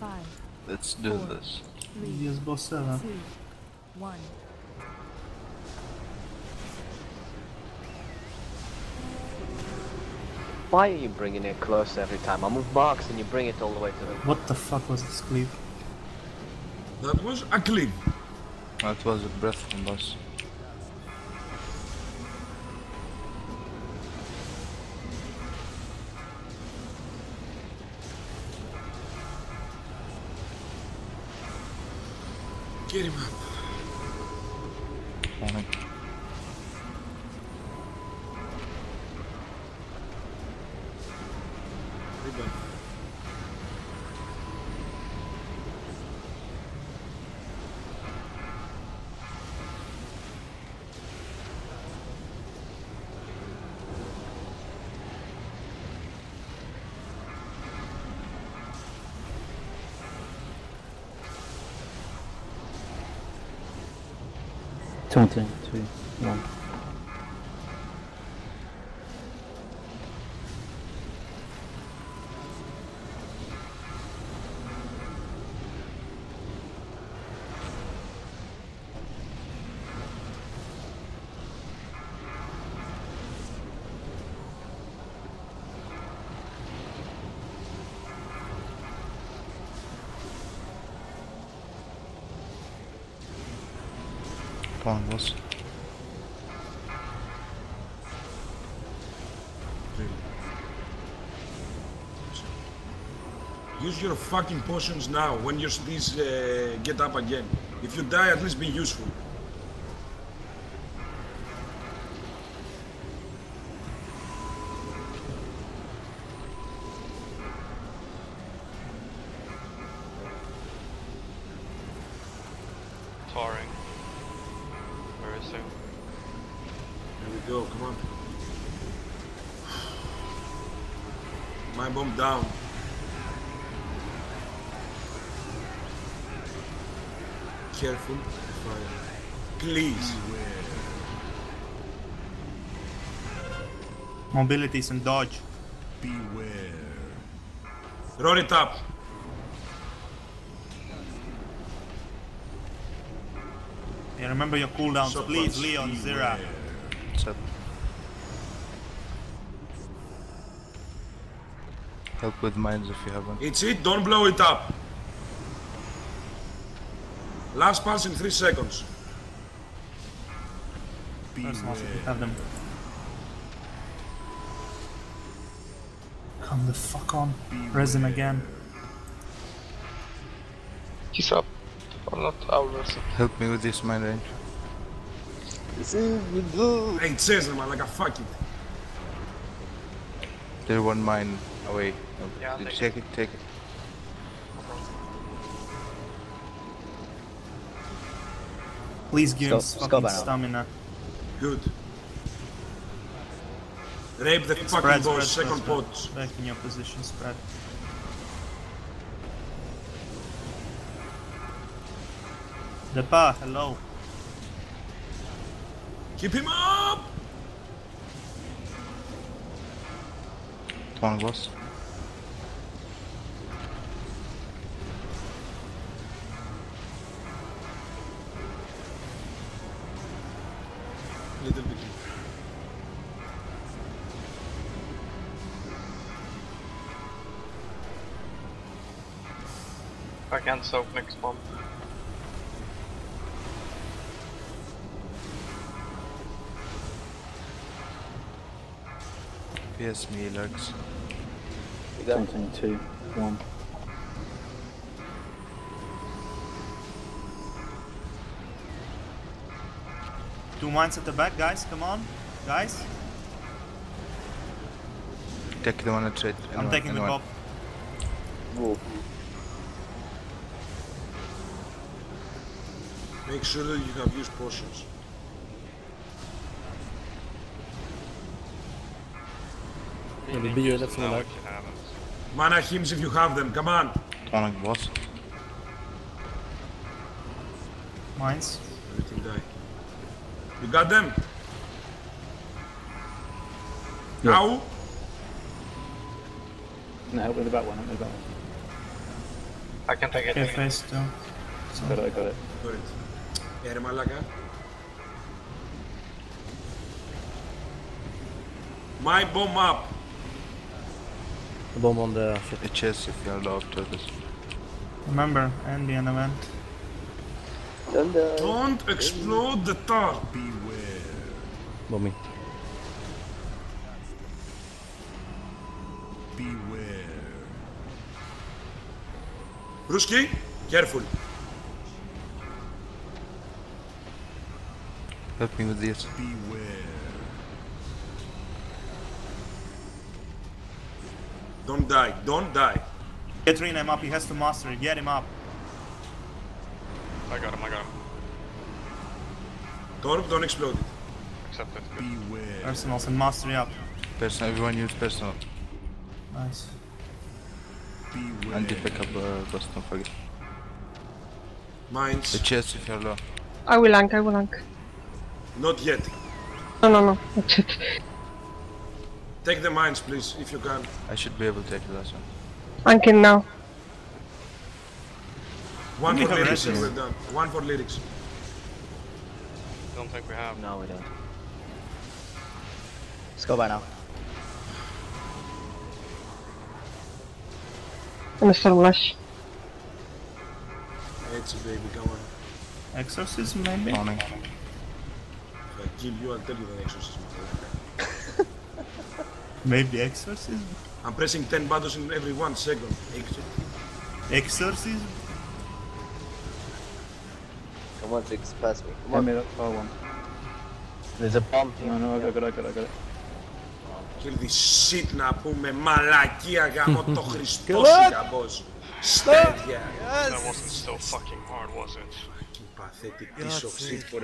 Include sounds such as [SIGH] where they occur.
Five, Let's do Four. this. three, Jest boss 7. two, one. Why are you bringing it close every time? I move box and you bring it all the way to the... What the fuck was this clip? That was a clip. That was a breath from us. Get him up. Damn it. 2 1 2 1 was. Use your fucking potions now when your cities uh, get up again. If you die, at least be useful. Tarring. Very soon. Here we go, come on. My bomb down. Careful. Fire. Please. Mobilities and dodge. Beware. Roll it up. Yeah, remember your cooldowns, So please. Leon, Zira. Set. Help with mines if you have one. It's it, don't blow it up. Last pulse in three seconds. Personals, if you have them. Come the fuck on. Res him again. He's up. Or not ours. Help me with this mine range. It says man, like a fuck it. There's one mine away. Yeah, take take it, take it. Please give him Stop- stop fucking stamina. Good. Rape the Spread, fucking spread, boss, second spread. pots. Back in your position, spread. Depa, hello. Keep him up! Come on, boss. Little bit. I can't soak next bomb. PS me, Lux. Twenty two one. Two mines at the back, guys, come on. Guys, Take the one at trade. I'm Anyone, taking the anyone. bob. Make sure that you have used potions. And Mana hymns if you have them, come on! Tonic boss. Mines. Everything die. You got them? Yeah. Now? No, with help one, the back one. I can take it. Yeah, face still. So. Got it, I got it. Got it. Yeah, My bomb up. The bomb on the ship. HS if you're low after this. Remember, ambient event. Don't die. Don't explode the tar. Bombing. Beware. Ruski, careful. Help me with this. Don't die, don't die. Get Renam up, he has to master it. Get him up. I got him, I got him. Torb, don't explode it. Accept it. Good. Arsenals and mastery up. Personal, everyone use personal. Nice. And did pick up uh, bus, don't forget. Mines, HS if you're low. I will ankh, I will ankh. not yet. No, no, no, [LAUGHS] that's it. Take the mines, please, if you can. I should be able to take the last one. I can now. One for lyrics and we're done. One for lyrics. Don't think we have. No, we don't. Let's go by now. I'm still lush. It's a baby going. Exorcism maybe? Morning. If I kill you, I'll tell you the exorcism. Maybe exorcism? I'm pressing 10 buttons in every one second. Exorcism. Exorcism? Come on, Six, pass me. Come I on. made it. Oh, one. There's a bomb here. No, no, I got it, I got it, I got it. Kill this shit να πούμε μαλακία γάμο το Χριστός γαμπός. Στέδια. That wasn't so fucking hard, was it? Pathetic piece of shit for